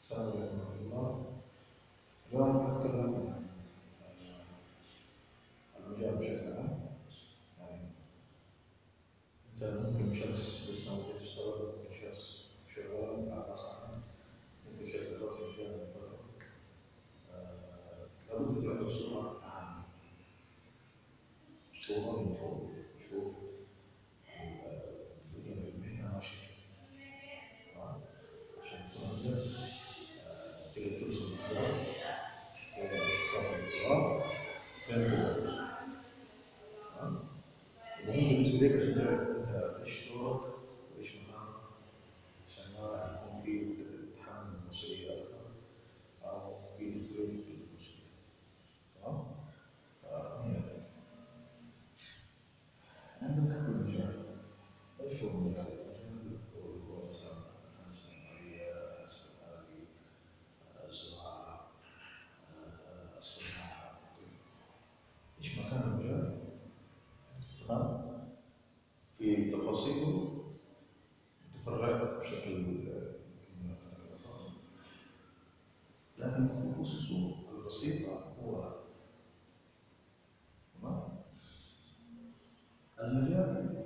سامي رحمه الله. اليوم حتكلم عن الرجال بشكل عام. يعني أنت ممكن شخص لسه ما تشتغل ممكن شخص شغال مع صحن ممكن شخص دلوقتي مجال من فترة آه، لابد يعطي صورة عامة. صورة من فوق. Hallelujah.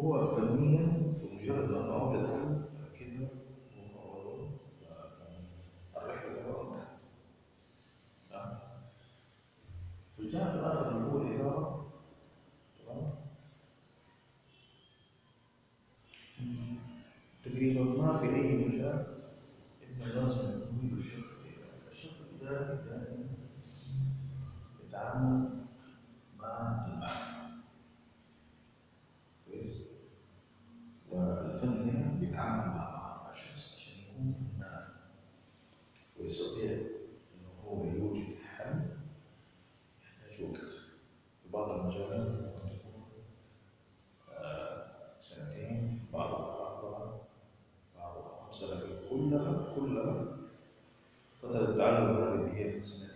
هو فنيا بمجرد ان اوجد بعض المجالات. آه، سنتين. بعضها أربعة بعضها خمسة لكن كلها كلها فترة التعلم هذه هي السنة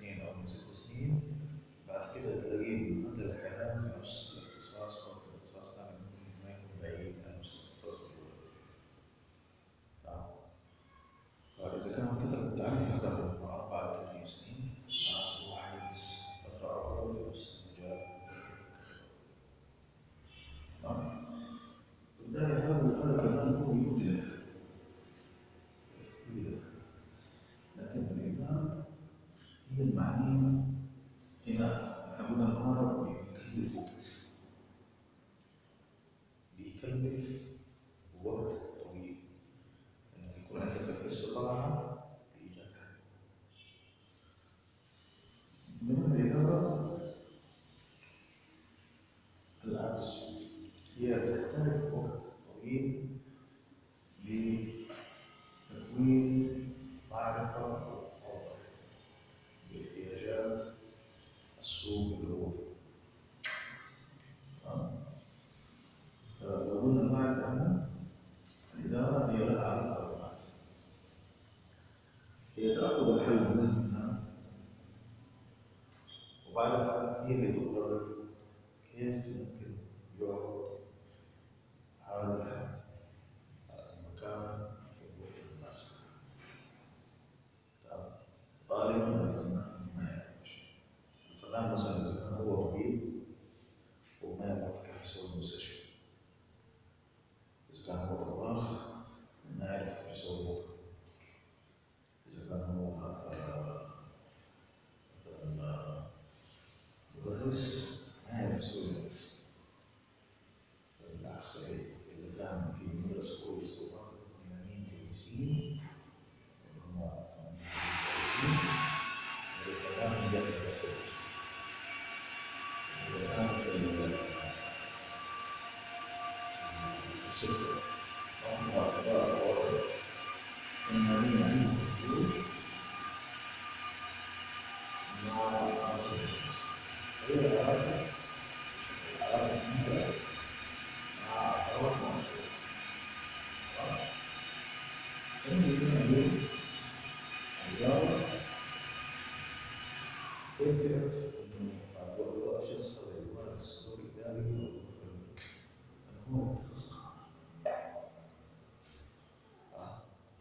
هي المعلمة هنا يعود الأمر ويكلف وقت partir tu كيف تعرف انه هو شخص هذا يمارس سلوك اداري ولا فني؟ هو متخصص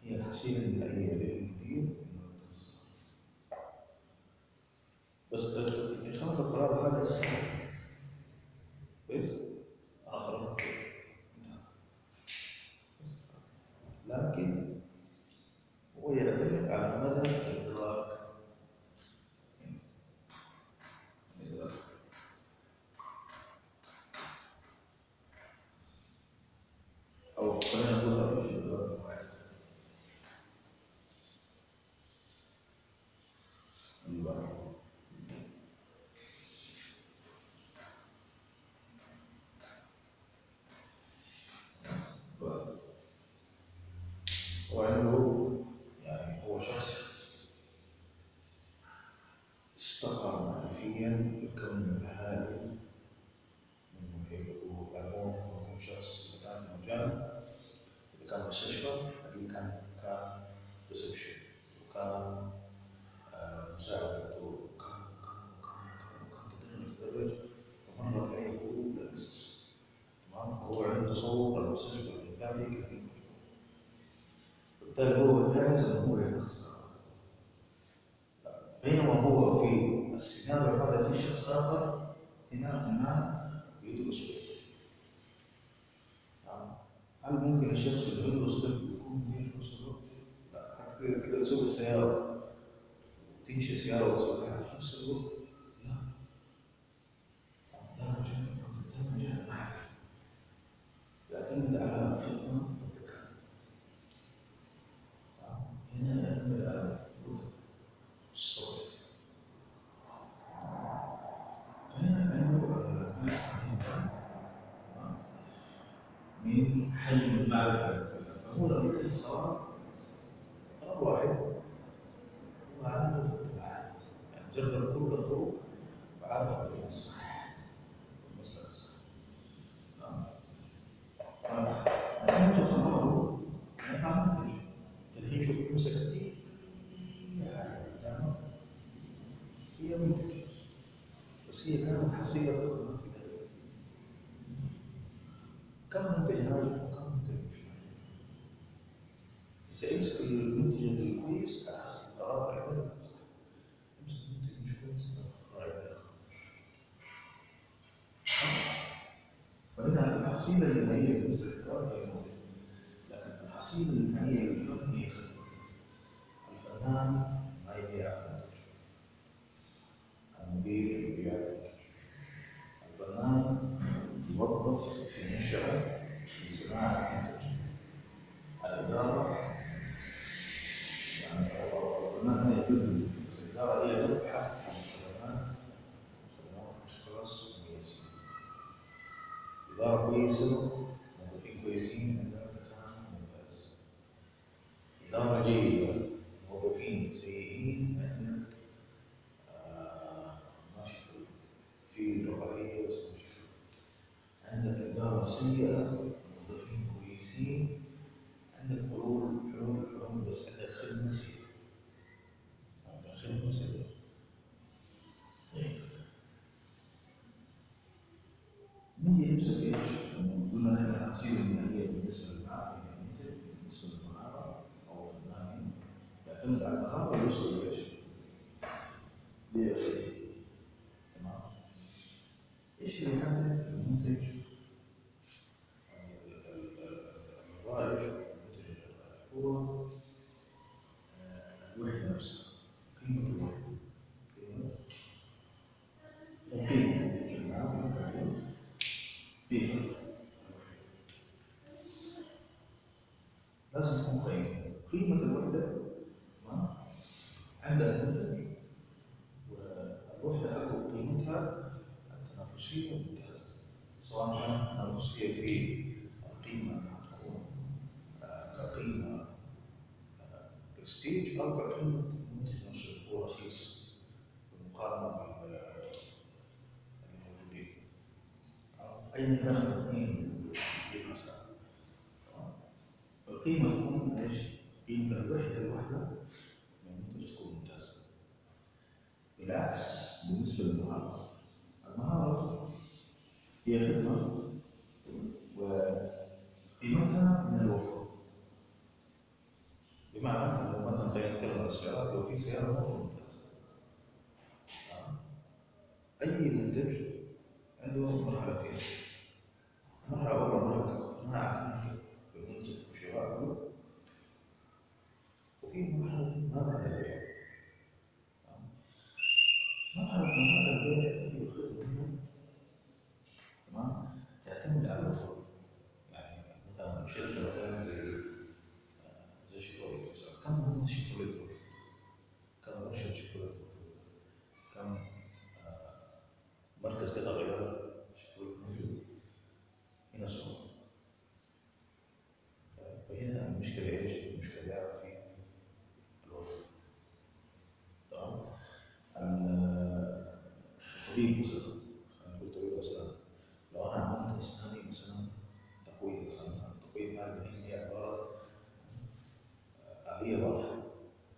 هي الحصيله النهائيه للمدير انه متخصص بس اتخاذ القرار هذا سهل تكسب ولا بينما هو في السيناريو هذا في شخص آخر هناك ما يدرس طب نعم. هل ممكن الشخص اللي يدرس طب يكون بيدرس الوقت؟ لا. حتى تقدر تسوق السيارة. تمشي سيارة وتسوقها. في نفس الوقت بالمعرفه فهنا منتهى الصواب قرار واحد وعلامه الطبعات يعني جرب كل الطرق وعرف إلى الصح المساله الصح هذا القرار أنا فهمت التلهيم شوف مسك دي هي منتج بس هي كانت حصيله ولكن الحصيلة اللي بالنسبة للفرد هي موجودة لكن الحصيلة اللي للفرد هي خلية الفنان نفسه قيمة الله قيمة القيمة في العالم بها لازم تكون قيمة قيمة الوحدة عندها مدة والوحدة أكو قيمتها التنافسية والمتازة سواء كانت التنافسية في القيمة حتكون آه، كقيمة آه، برستيج أو كقيمة. القيمة تكون إيش؟ قيمة الوحدة من المنتج تكون ممتازة. بالعكس بالنسبة للمهارة المهارة هي خدمة وقيمتها من الوفر. بمعنى لو مثلا خلينا نتكلم عن السيارات لو في سيارة ممتازة. أي مثلا كم هو شيفروليه كم ورشة شيفروليه كم آه، مركز قطع غيار شيفروليه موجود هنا سوق فهنا المشكلة إيش؟ المشكلة جاء في الوفر تمام؟ ال- الطبيب مثلا خلينا نقول طبيب اسنان لو أنا عملت اسناني مثلا تقويم مثلا التقويم هذه هي عبارة عن آلية واضحة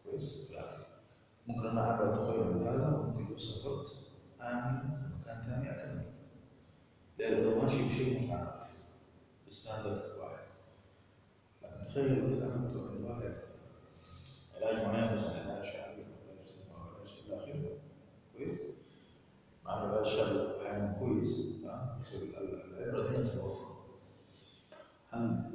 كويس؟ بالعكس ممكن أنا اعمل تقويم عند هذا ممكن لو في مكان ثاني اكمل لأن لو ماشي بشيء متعارف بستاندرد واحد لكن تخيل لو انت عملت عند واحد علاج معين مثلا علاج شعبي أو علاج إلى اخره كويس؟ مع انه العلاج الشعبي أحيانا كويس؟ بس ال- ال- العبره هنا في الوفر هل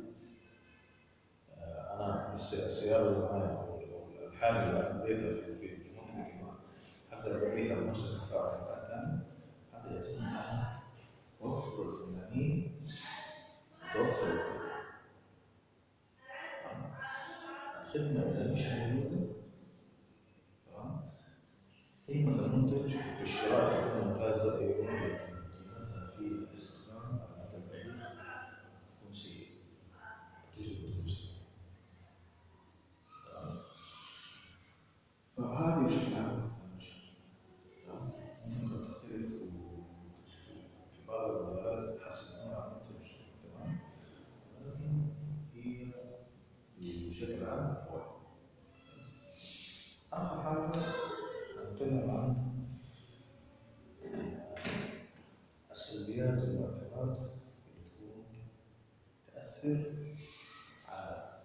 آه، أنا الس- السياره اللي معايا أو الحاجة اللي أنا اديتها في منطقتي أقدر ابيعها بنفس الكفاءه في مكان ثاني هذا يعتمد على توفر الفنانين توفر الخدمه تمام؟ الخدمه اذا مش موجوده تمام قيمة المنتج في الشراء تكون ممتازة أيضا لكن قيمتها في الاستخدام على المدى البعيد تكون سيئة تجربة تكون سيئة تمام؟ فهذه بشكل عام المشكلة تمام؟ ممكن قد تختلف وتختلف في بعض المجالات حسب نوع المنتج تمام ولكن هي بشكل عام واحد آخر حاجة نتكلم عن السلبيات والمؤثرات اللي تكون تأثر على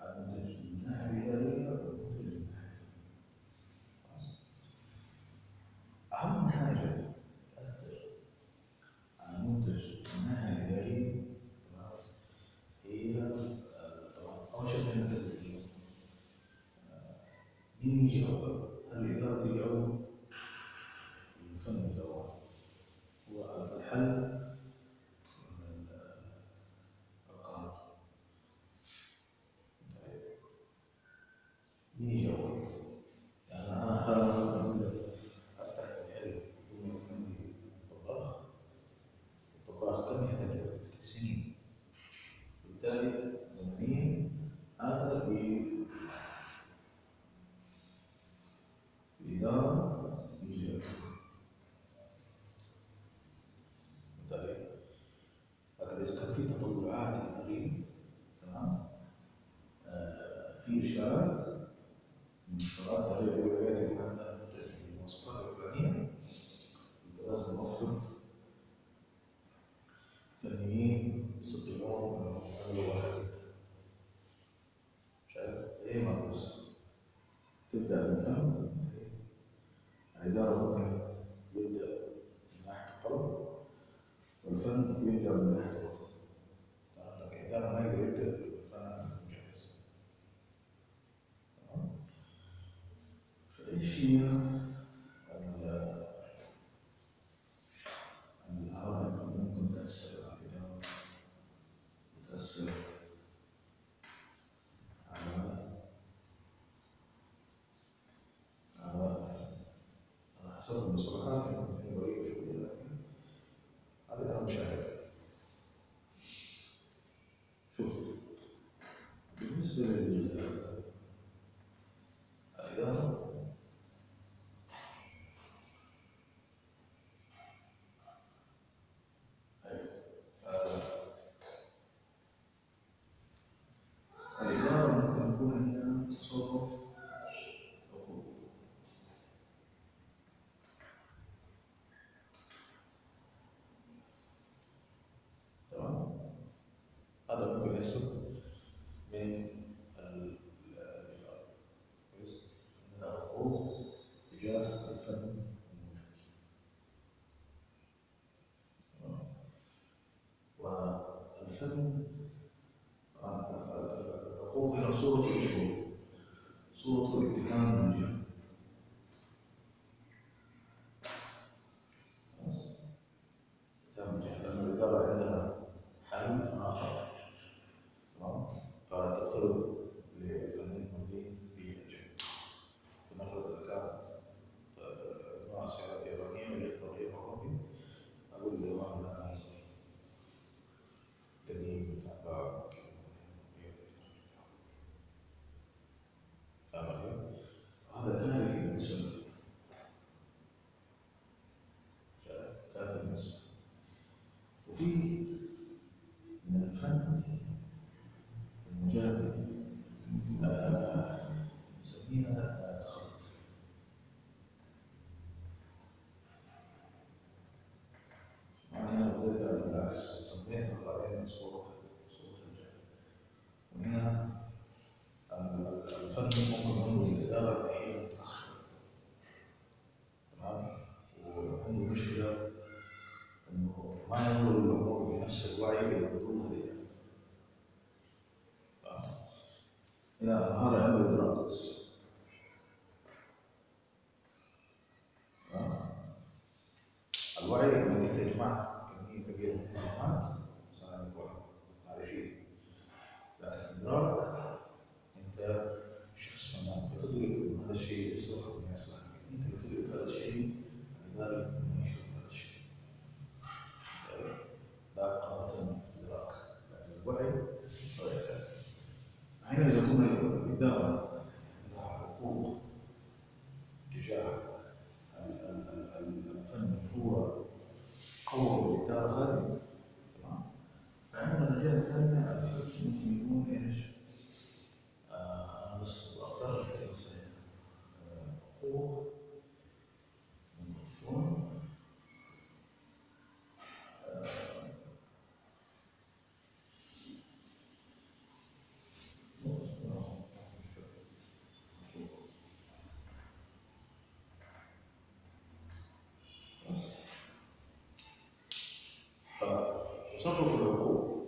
المنتج من الناحية الإدارية والمنتج من الناحية الفنية. خلاص؟ أهم حاجة تأثر على المنتج من الناحية الإدارية تمام؟ هي آه، طبعا أول شيء خلينا نتكلم فيه. آه، مين يجي أول؟ هل الإدارة تيجي أول؟ الفن يجي أول؟ هو الحل من القرار. طيب. مين يجي أول؟ يعني أنا أقدر أفتح محل بدون عندي طباخ الطباخ كم يحتاج وقت؟ سنين بالتالي 我给他说的特别舒服说的特别平的感觉 الوعي لما انت اجمعت كمية كبيرة من المعلومات عشان أنا أقول معرفي لكن أنت شخص فنان فتدرك إن هذا الشيء يصلحك وما يصلحك أنت اللي هذا الشيء لذلك تصرف العقول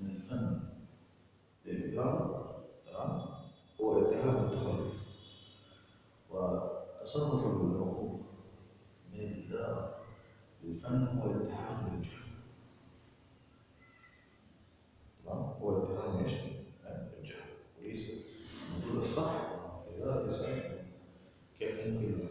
من الفن للإدارة تمام؟ هو التهاب التخلف. وتصرف العقول من الإدارة للفن هو التهاب الجهل تمام؟ هو التهاب إيش؟ الجهل. وليس الموضوع الصح الإدارة كيف يمكن أن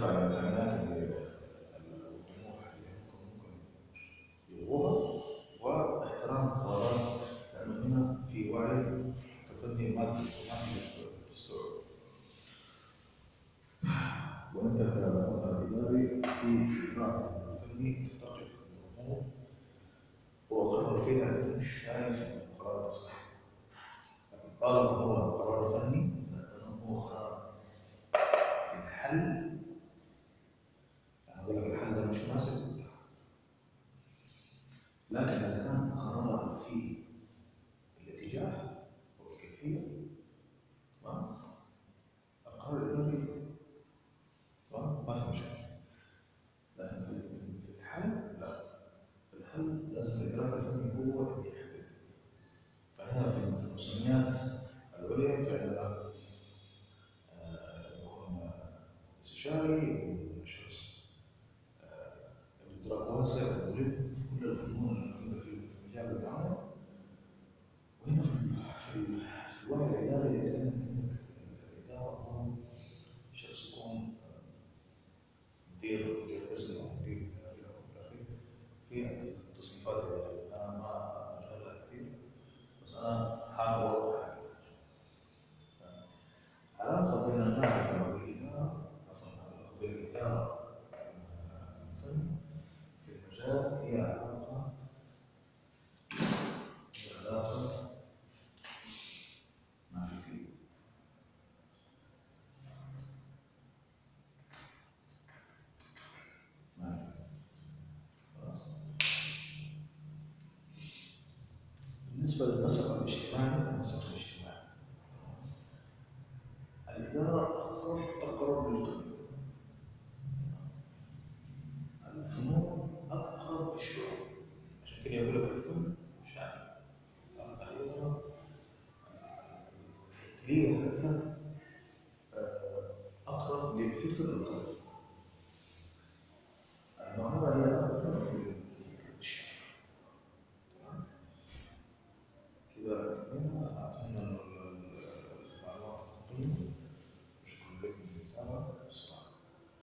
تدخل على اللي اللي ممكن واحترام القرارات لأنه هنا في وعي كفني مادي ما تقدر تستوعب وأنت كمؤثر إداري في اطار فني تقف الأمور وقرر فيها أنت مش شايف إن القرار ده طالما هو قرار فني فانه هو في الحل بالنسبة للنسق الاجتماعي